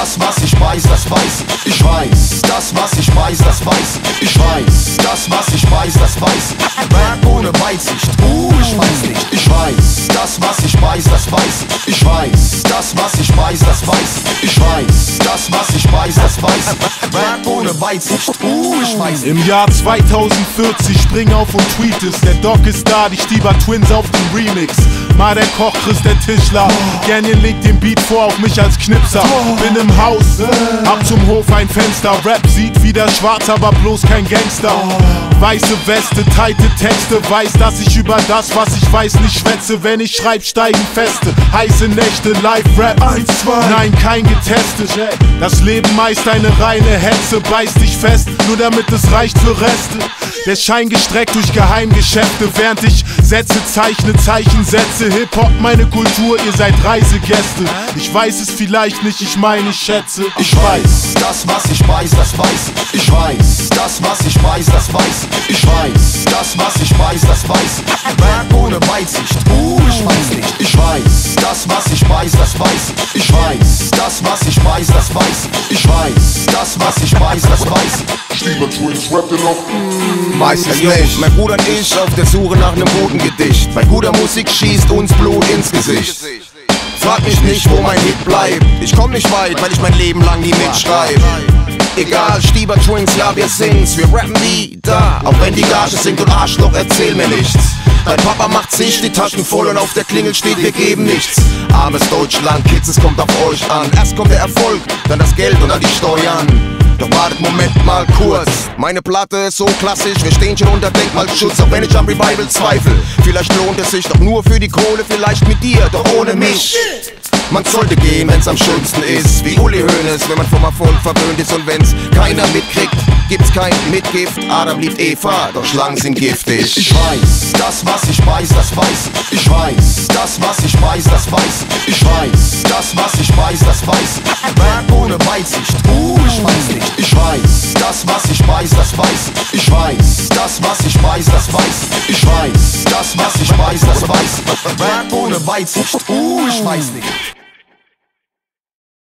das was ich weiß, das weiß ich. Ich weiß, das was ich weiß, das weiß ich. Ich weiß, das was ich weiß, das weiß ich. Rap ohne Weitsicht, uh, ich weiß nicht. Ich weiß, das was ich weiß, das weiß ich. Ich weiß, das was ich weiß, das weiß ich. Ich weiß, das was ich weiß, das weiß ich. Rap ohne Weitsicht, uh, ich. Im Jahr 2040 spring auf und tweet es. Der Doc ist da, die Stieber Twins auf dem Remix. Mal der Koch, Chris der Tischler. Canyon legt den Beat vor auf mich als Knipser. Bin im Haus, hab zum Hof ein Fenster. Rap sieht wieder schwarz, aber bloß kein Gangster. Weiße Weste, teite Texte, weiß, dass ich über das, was ich weiß, nicht schwätze. Wenn ich schreib, steigen Feste. Heiße Nächte, Live-Rap. Eins, zwei. Nein, kein getestet. Das Leben meist eine reine Hetze. Beiß dich fest, nur damit es reicht für Reste. Der Schein gestreckt durch Geheimgeschäfte, während ich Sätze zeichne, Zeichen setze. Hip-Hop, meine Kultur, ihr seid Reisegäste. Ich weiß es vielleicht nicht, ich meine, ich schätze. Ich weiß, das was ich weiß, das weiß ich. Ich weiß, das weiß, ich. Ich weiß, das was ich weiß, das weiß ich. Rap ohne Weitsicht, uh, ich weiß nicht. Ich weiß, das was ich weiß, das weiß ich. Ich weiß, das was ich weiß, das weiß ich. Ich weiß, das was ich weiß, das weiß ich. Stieber Twins, rappt ihr noch? Weiß es nicht. Mein Bruder und ich auf der Suche nach nem guten Gedicht. Bei guter Musik schießt uns Blut ins Gesicht. Frag mich nicht, wo mein Hit bleibt. Ich komm nicht weit, weil ich mein Leben lang nie mitschreibe. Egal, Stieber Twins, ja, wir sind's. Wir rappen wieder, auch wenn die Gage singt und Arschloch, erzähl mir nichts. Dein Papa macht sich die Taschen voll und auf der Klingel steht, wir geben nichts. Armes Deutschland, Kids, es kommt auf euch an. Erst kommt der Erfolg, dann das Geld und dann die Steuern. Doch wartet, Moment mal kurz. Meine Platte ist so klassisch, wir stehen schon unter Denkmalschutz, auch wenn ich am Revival zweifle. Vielleicht lohnt es sich doch nur für die Kohle, vielleicht mit dir, doch ohne mich. Man sollte gehen, wenn's am schönsten ist. Wie Uli Hoeneß, wenn man vom Erfolg verwöhnt ist und wenn's keiner mitkriegt, gibt's kein Mitgift. Adam liebt Eva, doch Schlangen sind giftig. Ich weiß, das was ich weiß, das weiß ich. Ich weiß, das was ich weiß, das weiß ich. Ich weiß, das was ich weiß, das weiß ich. Rap ohne Weitsicht, uh, ich weiß nicht. Ich weiß, das was ich weiß, das weiß ich. Ich weiß, das was ich weiß, das weiß ich. Ich weiß, das was ich weiß, das weiß ich. Rap ohne Weitsicht, uh, ich weiß nicht.